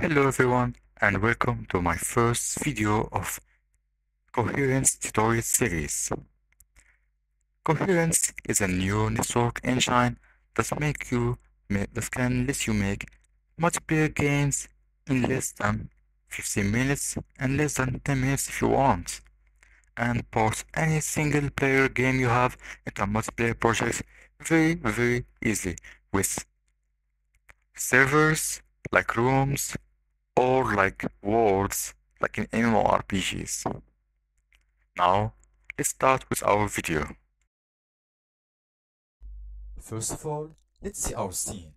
Hello everyone and welcome to my first video of Coherence tutorial series. Coherence is a new network engine that make you make that can let you make multiplayer games in less than 15 minutes and less than 10 minutes if you want and port any single player game you have into a multiplayer project very very easy with servers like rooms or like worlds like in MMORPGs. Now, let's start with our video. First of all, let's see our scene.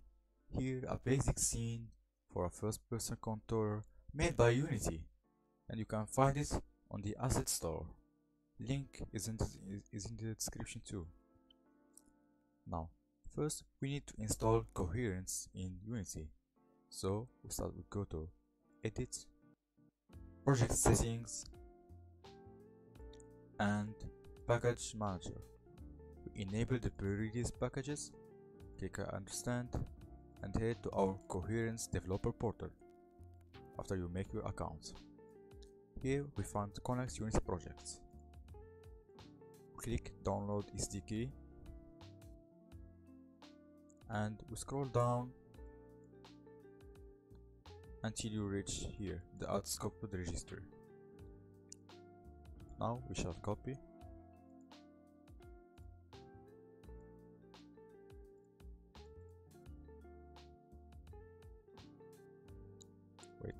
Here a basic scene for a first-person controller made by Unity and you can find it on the asset store. Link is in the, is in the description too. Now, first we need to install Coherence in Unity. So we start with go to Edit, Project Settings, and Package Manager. We enable the pre-release packages, click Understand, and head to our Coherence developer portal after you make your account. Here we find Connect Unity projects. Click Download SDK and we scroll down until you reach here, the outscoped register. Now we shall copy. Wait.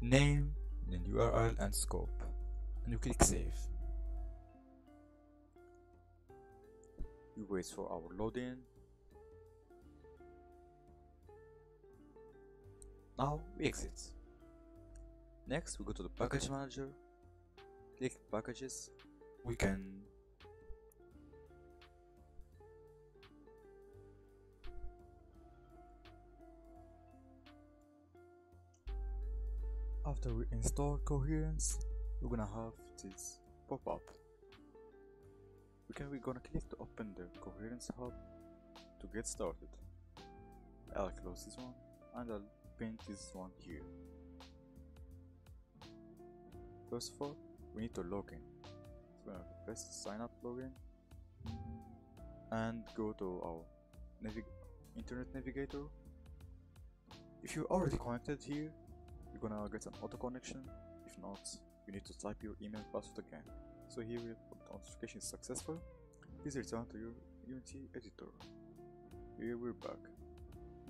Name then URL and scope. And you click save we wait for our loading. Now we exit. Next we go to the package manager. Click packages. We can after we install coherence we're gonna have this pop up okay we're gonna click to open the coherence hub to get started. I'll close this one and I'll paint this one here. First of all we need to log in. So I'm gonna press sign up login and go to our navig internet navigator. If you're already connected here you're gonna get an auto connection. If not you need to type your email password again so here we have the authentication is successful. Please return to your unity editor. Here we're back.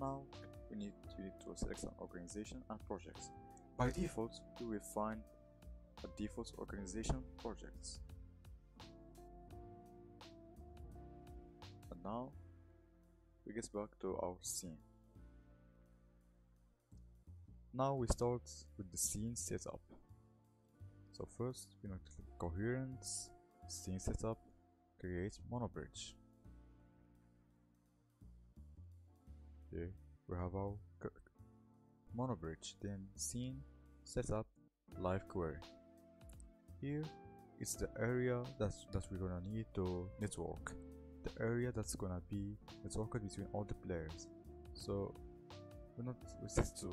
Now we need you need to select an organization and projects. By default you will find a default organization projects. And now we get back to our scene. Now we start with the scene setup. So first we need to coherence, scene setup, create monobridge. Here we have our monobridge, then scene setup live query. Here is the area that's that we're gonna need to network. The area that's gonna be networked between all the players. So we're not we to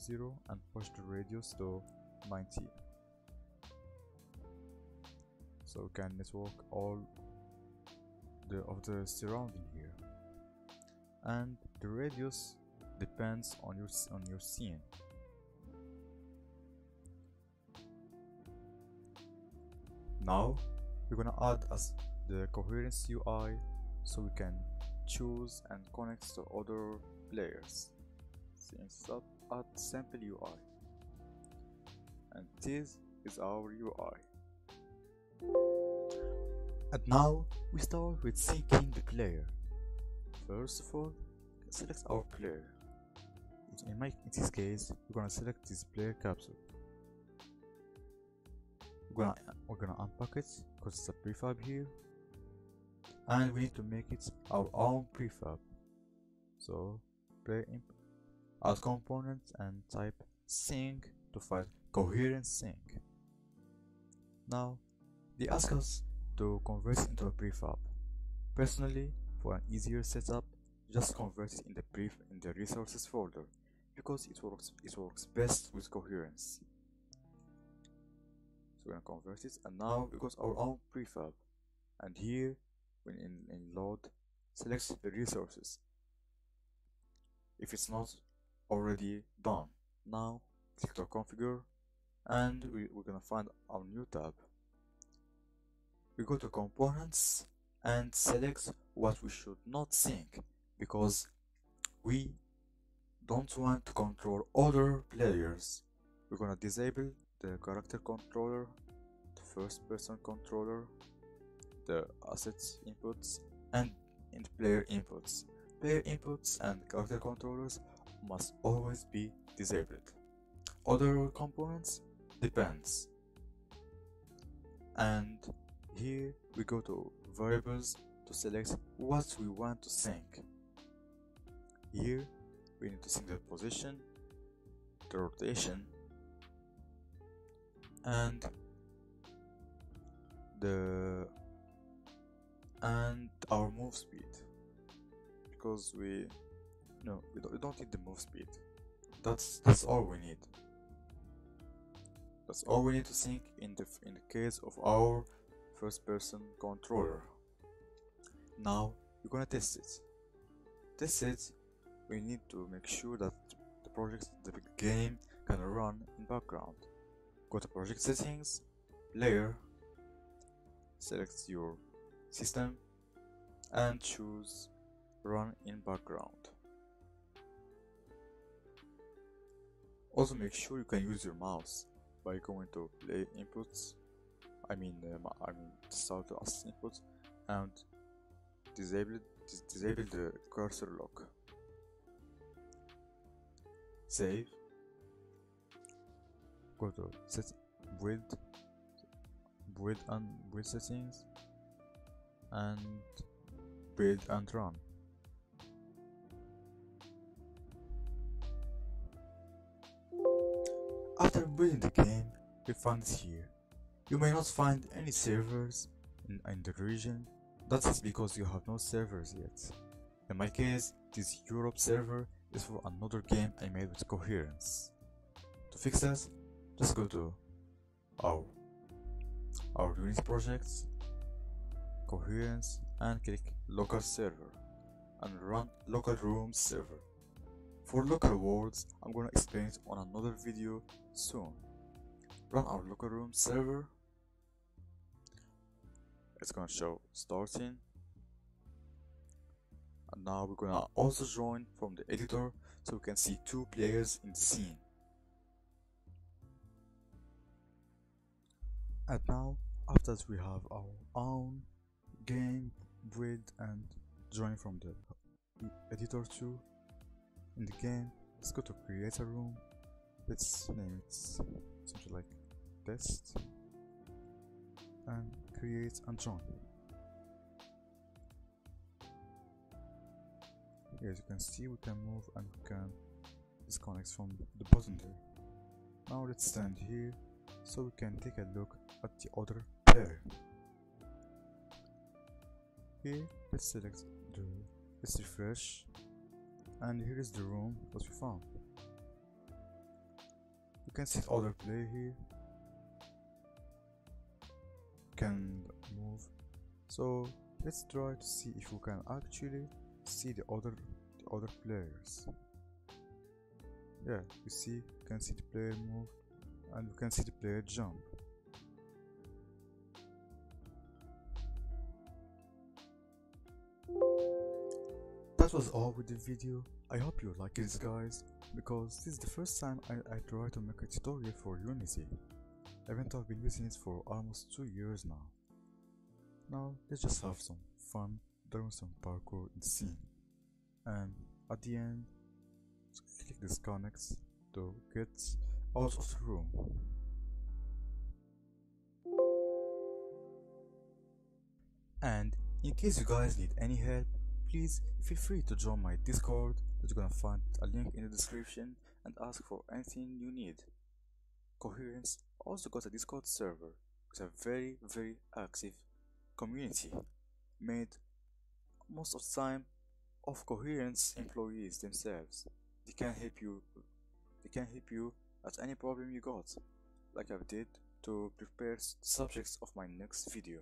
000 and push the radius to 90 so we can network all the of the surrounding here. And the radius depends on your on your scene. Now we're gonna add as the coherence UI so we can choose and connect to other players since at sample UI and this is our UI and now we start with syncing the player first of all select our player. In, my, in this case we're gonna select this player capsule. We're gonna we're gonna unpack it because it's a prefab here. And we need to make it our own prefab. So player add components and type sync to find Coherence Sync. Now, they ask us to convert into a prefab. Personally, for an easier setup, just convert it in the brief in the resources folder because it works it works best with coherence. So we're gonna convert it and now we got our own prefab and here when in, in load select the resources if it's not already done. Now click to configure and we, we're gonna find our new tab. We go to components and select what we should not sync because we don't want to control other players. We're gonna disable the character controller, the first person controller, the assets inputs, and in player inputs. Player inputs and character controllers must always be disabled. Other components depends. And here we go to variables to select what we want to sync. Here we need to sync the position, the rotation, and the and our move speed. Because we no we don't, we don't need the move speed. That's that's all we need. That's all we need to sync in the in the case of our first person controller. Now you're gonna test it. Test it we need to make sure that the project the game can run in background. Go to project settings layer, select your system and choose run in background. Also make sure you can use your mouse by going to play inputs I mean um, I mean start as input and disable dis disable the cursor lock. Save go to set build build and build settings and build and run. After building the game we found here you may not find any servers in, in the region. That is because you have no servers yet. In my case this Europe server is for another game I made with coherence. To fix this just go to our our Unity projects coherence and click local server and run local room server. For local worlds I'm gonna explain it on another video soon. Run our local room server it's gonna show starting. And now we're gonna also join from the editor so we can see two players in the scene. And now after that we have our own game build and join from the editor too. In the game let's go to create a room. Let's name it something like test and create and join as you can see we can move and we can disconnect from the button there now let's stand here so we can take a look at the other player. Here let's select the let's refresh. And here is the room that we found. You can see the other player here can move. So let's try to see if we can actually see the other the other players. Yeah you see you can see the player move and you can see the player jump. That was all with the video. I hope you like this guys because this is the first time I, I try to make a tutorial for unity even though i've been using it for almost two years now. Now let's just have some fun doing some parkour in the scene. And at the end click disconnect to get out of the room. And in case you guys need any help please feel free to join my discord that you're gonna find a link in the description and ask for anything you need. Coherence also got a discord server with a very very active community made most of the time of coherence employees themselves. They can help you they can help you at any problem you got, like I did to prepare subjects of my next video.